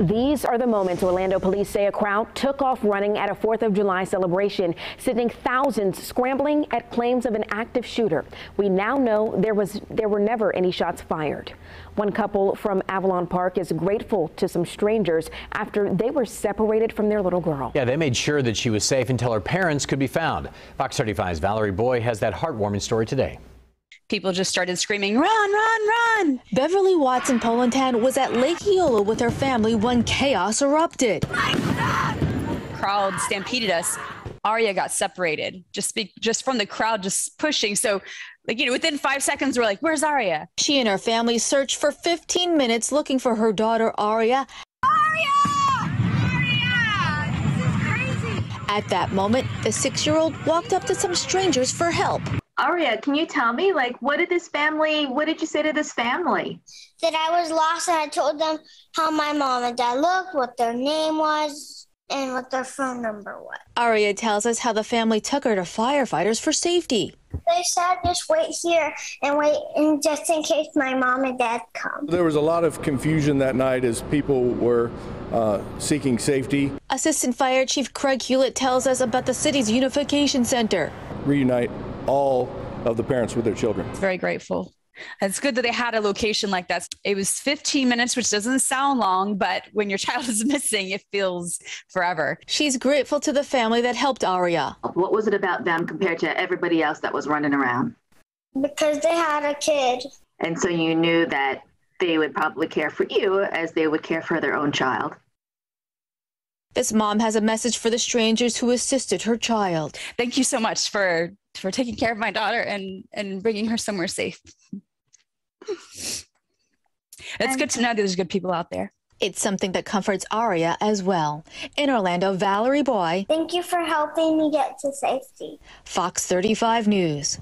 These are the moments Orlando police say a crowd took off running at a 4th of July celebration, sending thousands scrambling at claims of an active shooter. We now know there was there were never any shots fired. One couple from Avalon Park is grateful to some strangers after they were separated from their little girl. Yeah, they made sure that she was safe until her parents could be found. Fox 35's Valerie Boey has that heartwarming story today people just started screaming, run, run, run. Beverly Watson Polentan was at Lake Eola with her family when chaos erupted. Crowd stampeded us. Aria got separated just be, just from the crowd just pushing. So, like you know, within five seconds, we're like, "Where's Aria?" She and her family searched for 15 minutes looking for her daughter Aria. Aria! Aria! This is crazy. At that moment, the six-year-old walked up to some strangers for help. Aria, can you tell me, like, what did this family, what did you say to this family? That I was lost and I told them how my mom and dad looked, what their name was, and what their phone number was. Aria tells us how the family took her to firefighters for safety. They said just wait here and wait and just in case my mom and dad come. There was a lot of confusion that night as people were uh, seeking safety. Assistant Fire Chief Craig Hewlett tells us about the city's Unification Center. Reunite all of the parents with their children. Very grateful. It's good that they had a location like that. It was 15 minutes, which doesn't sound long, but when your child is missing, it feels forever. She's grateful to the family that helped Aria. What was it about them compared to everybody else that was running around? Because they had a kid. And so you knew that they would probably care for you as they would care for their own child. This mom has a message for the strangers who assisted her child. Thank you so much for for taking care of my daughter and and bringing her somewhere safe. it's good to know that there's good people out there. It's something that comforts Aria as well. In Orlando, Valerie Boey. Thank you for helping me get to safety. Fox 35 News.